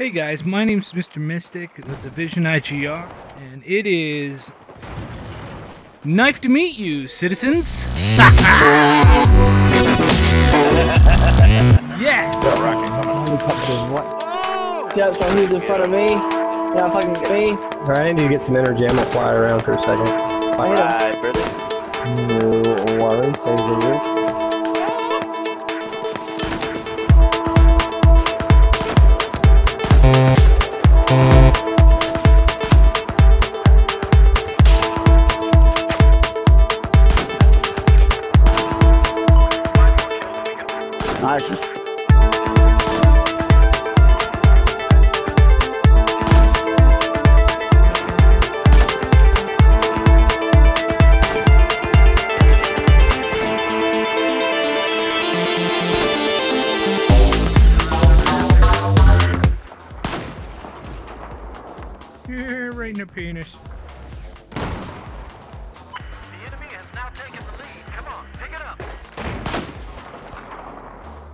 Hey guys, my name's Mr. Mystic with Division IGR, and it is nice to meet you, citizens. yes. Yeah, so who's in front of me? Yeah, fucking get me. Alright, I need to get some energy. I'm gonna fly around for a second. Alright, brother. Mm, no worries, Yeah, right in the penis.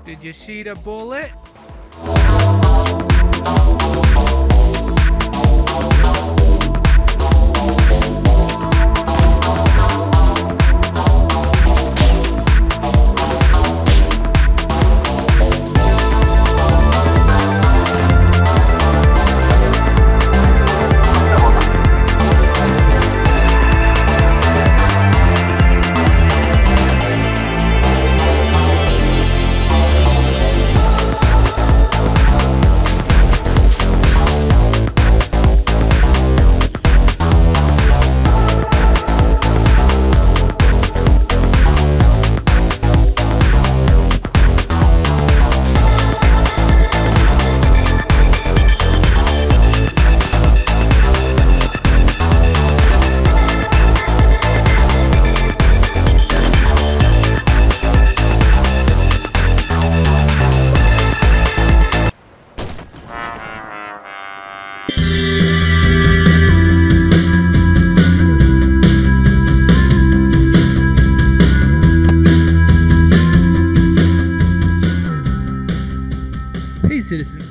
Did you see the bullet?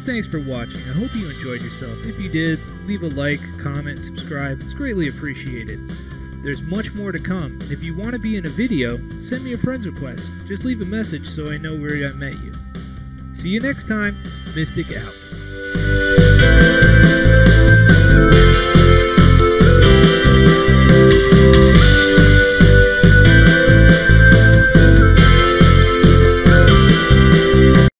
Thanks for watching. I hope you enjoyed yourself. If you did, leave a like, comment, subscribe. It's greatly appreciated. There's much more to come. If you want to be in a video, send me a friend's request. Just leave a message so I know where I met you. See you next time. Mystic out.